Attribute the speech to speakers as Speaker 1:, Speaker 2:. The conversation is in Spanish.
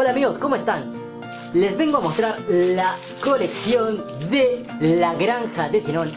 Speaker 1: Hola amigos, ¿cómo están? Les vengo a mostrar la colección de la granja de Zenón